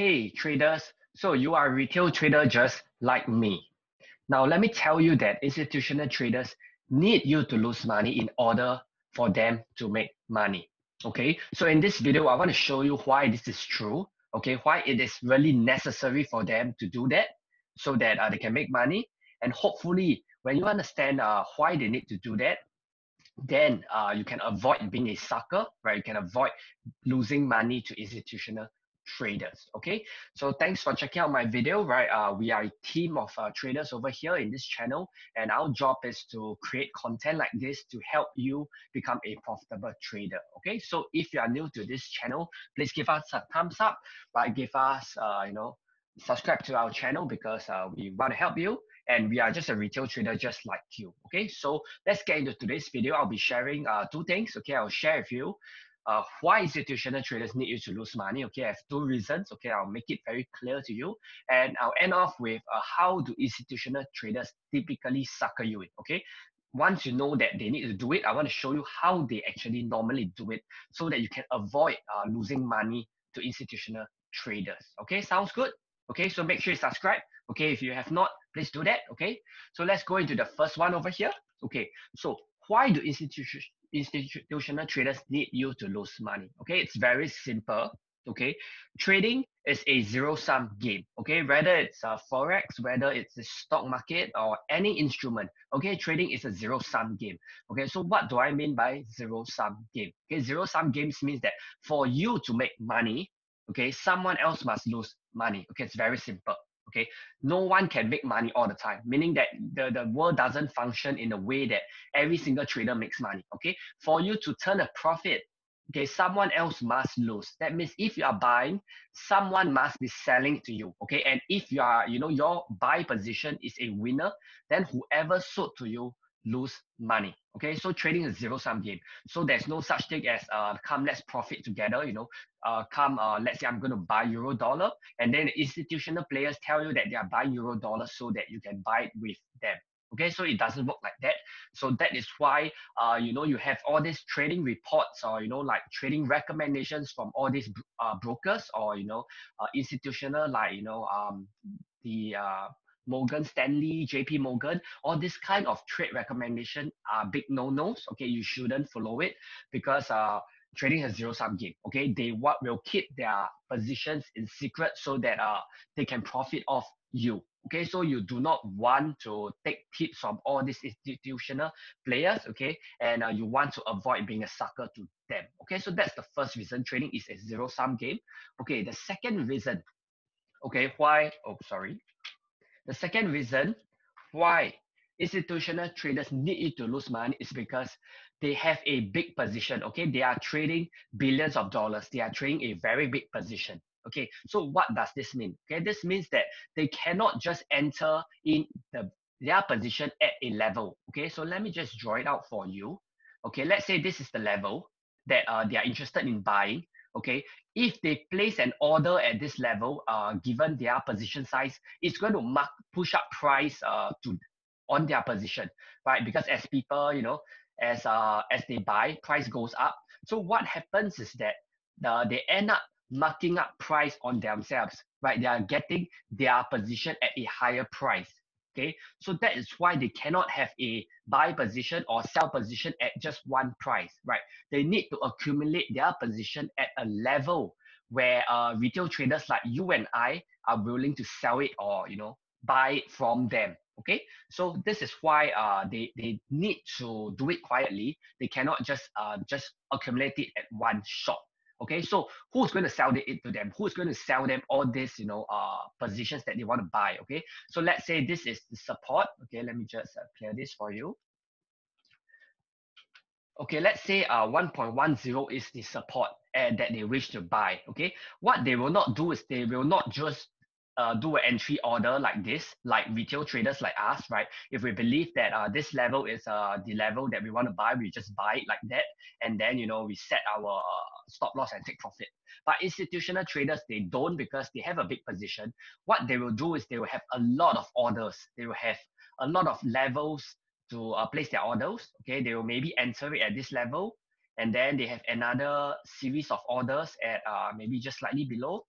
Hey traders, so you are a retail trader just like me. Now let me tell you that institutional traders need you to lose money in order for them to make money. Okay, so in this video, I want to show you why this is true. Okay, why it is really necessary for them to do that so that uh, they can make money. And hopefully, when you understand uh, why they need to do that, then uh, you can avoid being a sucker, right? You can avoid losing money to institutional traders okay? So thanks for checking out my video right? Uh, we are a team of uh, traders over here in this channel and our job is to create content like this to help you become a profitable trader okay? So if you are new to this channel please give us a thumbs up right? Give us uh, you know subscribe to our channel because uh, we want to help you and we are just a retail trader just like you okay? So let's get into today's video. I'll be sharing uh, two things okay? I'll share with you uh, why institutional traders need you to lose money. Okay, I have two reasons. Okay, I'll make it very clear to you. And I'll end off with uh, how do institutional traders typically sucker you in. Okay, once you know that they need to do it, I want to show you how they actually normally do it so that you can avoid uh, losing money to institutional traders. Okay, sounds good? Okay, so make sure you subscribe. Okay, if you have not, please do that. Okay, so let's go into the first one over here. Okay, so why do institutions institutional traders need you to lose money. Okay, it's very simple. Okay, trading is a zero sum game. Okay, whether it's a forex, whether it's the stock market or any instrument. Okay, trading is a zero sum game. Okay, so what do I mean by zero sum game? Okay, zero sum games means that for you to make money, okay, someone else must lose money. Okay, it's very simple okay? No one can make money all the time meaning that the, the world doesn't function in a way that every single trader makes money okay? For you to turn a profit okay someone else must lose. That means if you are buying someone must be selling to you okay? And if you are you know your buy position is a winner then whoever sold to you lose money. Okay, so trading is zero sum game. So there's no such thing as uh come let's profit together. You know, uh come uh let's say I'm going to buy euro dollar, and then institutional players tell you that they are buying euro dollar so that you can buy it with them. Okay, so it doesn't work like that. So that is why uh you know you have all these trading reports or you know like trading recommendations from all these uh, brokers or you know uh, institutional like you know um the uh Morgan Stanley, JP Morgan, all this kind of trade recommendation are big no-nos. Okay, you shouldn't follow it because uh trading has zero sum game. Okay, they what will keep their positions in secret so that uh they can profit off you. Okay, so you do not want to take tips from all these institutional players. Okay, and uh, you want to avoid being a sucker to them. Okay, so that's the first reason trading is a zero sum game. Okay, the second reason. Okay, why? Oh, sorry. The second reason why institutional traders need you to lose money is because they have a big position. Okay, they are trading billions of dollars. They are trading a very big position. Okay, so what does this mean? Okay, this means that they cannot just enter in the their position at a level. Okay, so let me just draw it out for you. Okay, let's say this is the level that uh, they are interested in buying okay? If they place an order at this level uh given their position size it's going to mark push up price uh to on their position right? Because as people you know as uh as they buy price goes up. So what happens is that the, they end up marking up price on themselves right? They are getting their position at a higher price Okay, so that is why they cannot have a buy position or sell position at just one price, right? They need to accumulate their position at a level where uh, retail traders like you and I are willing to sell it or you know buy it from them. Okay, so this is why uh, they they need to do it quietly. They cannot just uh, just accumulate it at one shot. Okay, so who's going to sell it to them? Who's going to sell them all these, you know, uh, positions that they want to buy? Okay, so let's say this is the support. Okay, let me just uh, clear this for you. Okay, let's say uh, 1.10 is the support and that they wish to buy. Okay, what they will not do is they will not just uh, do an entry order like this, like retail traders like us, right? If we believe that uh, this level is uh, the level that we want to buy, we just buy it like that, and then you know we set our uh, stop loss and take profit. But institutional traders they don't because they have a big position. What they will do is they will have a lot of orders. They will have a lot of levels to uh, place their orders. Okay, they will maybe enter it at this level, and then they have another series of orders at uh, maybe just slightly below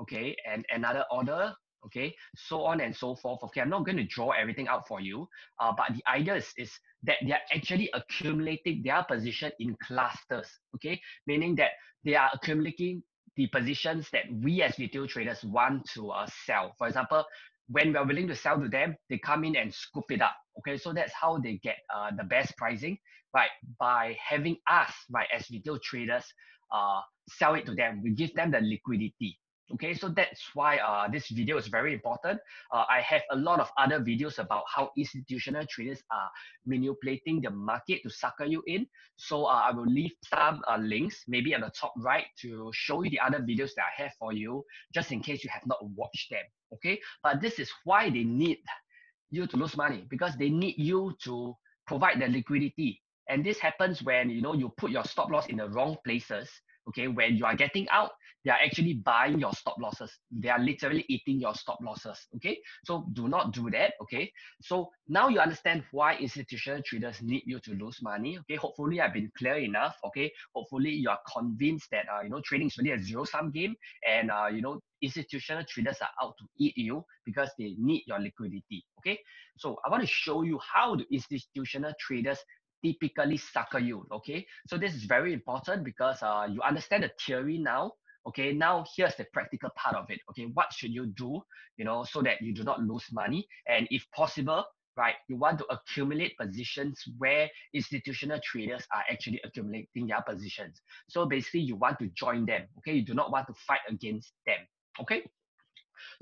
okay, and another order, okay, so on and so forth. Okay, I'm not going to draw everything out for you, uh, but the idea is, is that they are actually accumulating their position in clusters, okay, meaning that they are accumulating the positions that we as retail traders want to uh, sell. For example, when we're willing to sell to them, they come in and scoop it up. Okay, so that's how they get uh, the best pricing, right? By having us, right, as retail traders, uh, sell it to them. We give them the liquidity. Okay, so that's why uh, this video is very important. Uh, I have a lot of other videos about how institutional traders are manipulating the market to sucker you in. So uh, I will leave some uh, links, maybe at the top right, to show you the other videos that I have for you, just in case you have not watched them. Okay, but this is why they need you to lose money because they need you to provide the liquidity. And this happens when you know you put your stop loss in the wrong places okay when you are getting out they are actually buying your stop losses. They are literally eating your stop losses okay? So do not do that okay? So now you understand why institutional traders need you to lose money okay? Hopefully i've been clear enough okay? Hopefully you are convinced that uh, you know trading is really a zero sum game and uh, you know institutional traders are out to eat you because they need your liquidity okay? So i want to show you how the institutional traders typically sucker you. Okay, so this is very important because uh, you understand the theory now. Okay, now here's the practical part of it. Okay, what should you do, you know, so that you do not lose money, and if possible, right, you want to accumulate positions where institutional traders are actually accumulating their positions. So basically, you want to join them. Okay, you do not want to fight against them. Okay.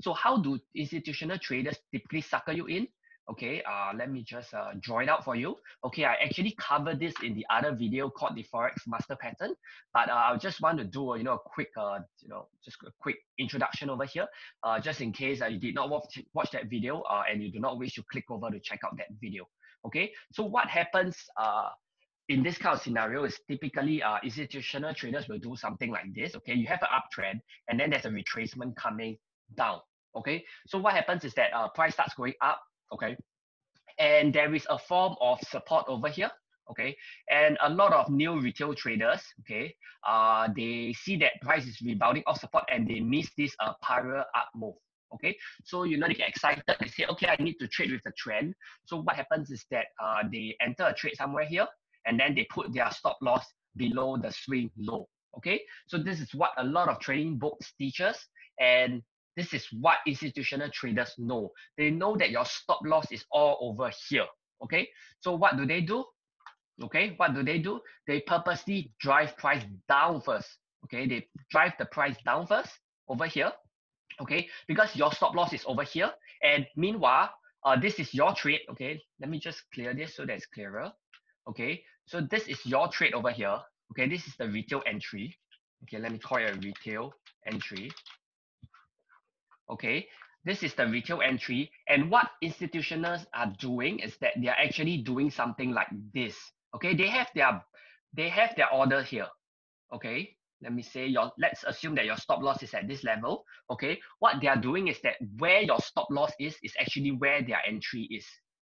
So how do institutional traders typically sucker you in? Okay, uh, let me just uh, draw it out for you. Okay, I actually covered this in the other video called the Forex Master Pattern, but uh, I just want to do, you know, a quick, uh, you know, just a quick introduction over here, uh, just in case uh, you did not watch, watch that video uh, and you do not wish to click over to check out that video. Okay, so what happens uh, in this kind of scenario is typically uh, institutional traders will do something like this. Okay, you have an uptrend and then there's a retracement coming down. Okay, so what happens is that uh, price starts going up okay? And there is a form of support over here, okay? And a lot of new retail traders, okay, uh, they see that price is rebounding off support and they miss this uh, parallel up move, okay? So, you know, they get excited, they say, okay, I need to trade with the trend. So what happens is that uh, they enter a trade somewhere here and then they put their stop loss below the swing low, okay? So this is what a lot of trading books teaches and this is what institutional traders know. They know that your stop loss is all over here. Okay. So what do they do? Okay. What do they do? They purposely drive price down first. Okay. They drive the price down first over here. Okay. Because your stop loss is over here. And meanwhile, uh, this is your trade. Okay. Let me just clear this so that's clearer. Okay. So this is your trade over here. Okay. This is the retail entry. Okay. Let me call it a retail entry okay this is the retail entry and what institutionals are doing is that they are actually doing something like this. Okay they have their they have their order here. Okay let me say your let's assume that your stop loss is at this level. Okay what they are doing is that where your stop loss is is actually where their entry is.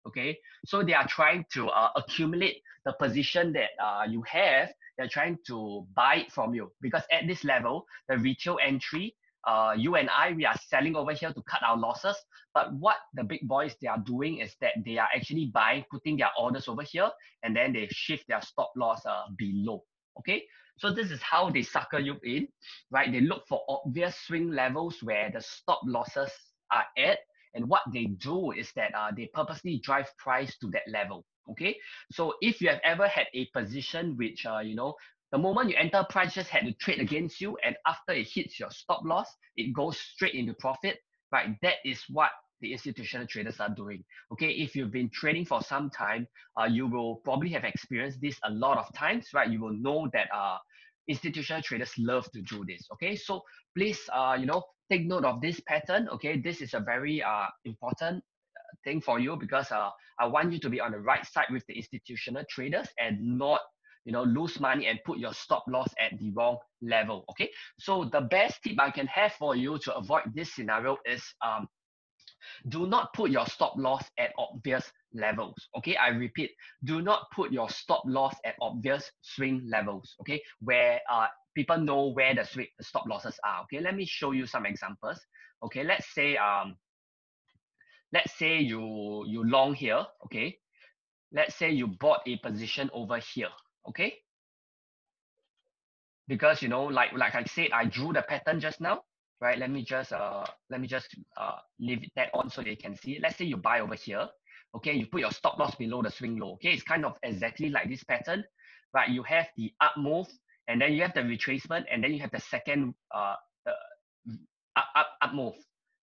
Okay so they are trying to uh, accumulate the position that uh, you have. They're trying to buy it from you because at this level the retail entry uh, you and I, we are selling over here to cut our losses. But what the big boys they are doing is that they are actually buying, putting their orders over here, and then they shift their stop loss uh, below. Okay, so this is how they sucker you in, right? They look for obvious swing levels where the stop losses are at, and what they do is that uh, they purposely drive price to that level. Okay, so if you have ever had a position which uh, you know the moment you enter, price just had to trade against you, and after it hits your stop loss, it goes straight into profit, right? That is what the institutional traders are doing. Okay, if you've been trading for some time, uh, you will probably have experienced this a lot of times, right? You will know that uh, institutional traders love to do this. Okay, so please, uh, you know, take note of this pattern. Okay, this is a very uh, important uh, thing for you because uh, I want you to be on the right side with the institutional traders and not you know, lose money and put your stop loss at the wrong level. Okay. So the best tip I can have for you to avoid this scenario is um, do not put your stop loss at obvious levels. Okay, I repeat, do not put your stop loss at obvious swing levels. Okay, where uh, people know where the, the stop losses are. Okay, let me show you some examples. Okay, let's say um, let's say you you long here. Okay, let's say you bought a position over here. Okay, because you know, like like I said, I drew the pattern just now. Right, let me just uh let me just uh leave that on so they can see. Let's say you buy over here. Okay, you put your stop loss below the swing low. Okay, it's kind of exactly like this pattern. Right, you have the up move and then you have the retracement, and then you have the second uh, the up, up, up move,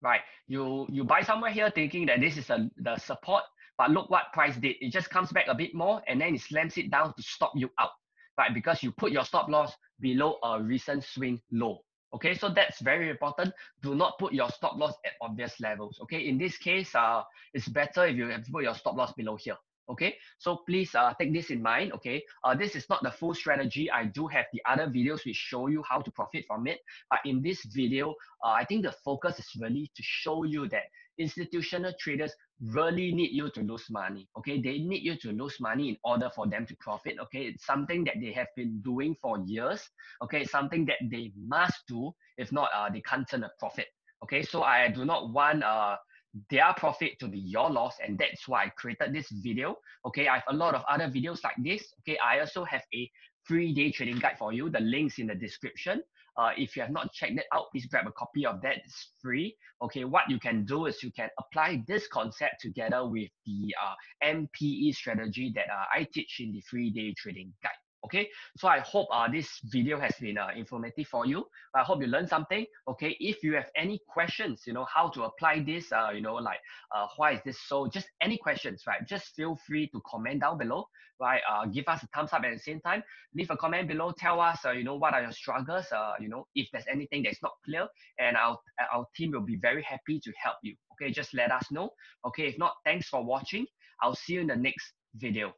right? You you buy somewhere here thinking that this is a, the support, but look what price did. It just comes back a bit more, and then it slams it down to stop you out, right? Because you put your stop loss below a recent swing low. Okay, so that's very important. Do not put your stop loss at obvious levels. Okay, in this case, uh, it's better if you have put your stop loss below here okay so please uh, take this in mind okay uh, this is not the full strategy i do have the other videos which show you how to profit from it but in this video uh, i think the focus is really to show you that institutional traders really need you to lose money okay? They need you to lose money in order for them to profit okay? It's something that they have been doing for years okay? It's something that they must do. If not uh, they can't turn a profit okay? So i do not want uh their profit to be your loss and that's why I created this video okay? I have a lot of other videos like this okay? I also have a free day trading guide for you. The links in the description uh, if you have not checked that out please grab a copy of that. It's free. Okay what you can do is you can apply this concept together with the uh, MPE strategy that uh, I teach in the free day trading guide okay? So i hope uh, this video has been uh, informative for you. I hope you learned something okay? If you have any questions you know how to apply this uh, you know like uh, why is this so just any questions right? Just feel free to comment down below right? Uh, give us a thumbs up at the same time. Leave a comment below tell us uh, you know what are your struggles uh, you know if there's anything that's not clear and our our team will be very happy to help you okay? Just let us know okay? If not thanks for watching. I'll see you in the next video